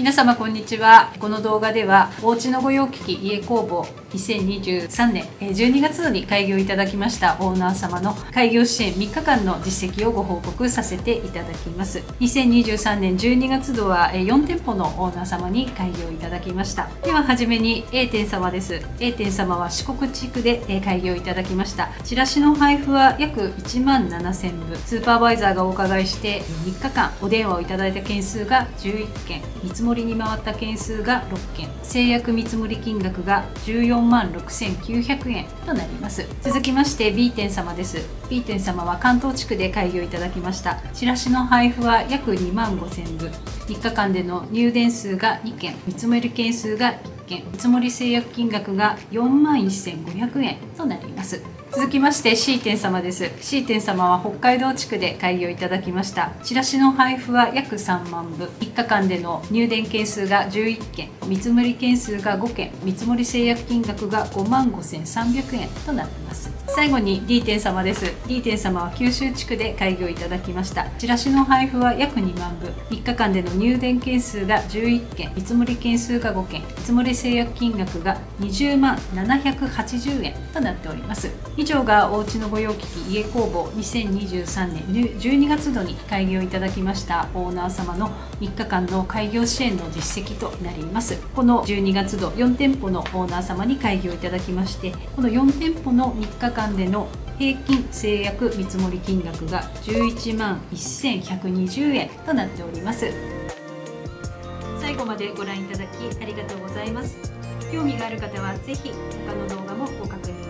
皆様こんにちは。この動画ではおうちの御用聞き家工房2023年12月度に開業いただきましたオーナー様の開業支援3日間の実績をご報告させていただきます。2023年12月度は4店舗のオーナー様に開業いただきました。でははじめに A 店様です。A 店様は四国地区で開業いただきました。チラシの配布は約1万7000部。スーパーバイザーがお伺いして3日間お電話をいただいた件数が11件。見積りに回った件数が6件。制約見積金額が14万6900円となります。続きまして B 店様です。B 店様は関東地区で開業いただきました。チラシの配布は約2万5000部。3日間での入電数が2件。見積もり件数が1件。見積り制約金額が4万1500円となります。続きまして C 店様です。C 店様は北海道地区で開業いただきました。チラシの配布は約3万部。3日間での入電件数が11件。見積もり件数が5件。見積もり制約金額が5万5300円となってます。最後に D 店様です。D 店様は九州地区で開業いただきました。チラシの配布は約2万部。3日間での入電件数が11件。見積もり件数が5件。見積り制約金額が20万780円となっております。以上がおうちの御用聞き家工房2023年12月度に開業いただきましたオーナー様の3日間の開業支援の実績となります。この12月度4店舗のオーナー様に開業いただきましてこの4店舗の3日間での平均制約見積もり金額が11万1120円となっております。最後までご覧いただきありがとうございます。興味がある方は是非他の動画もご確認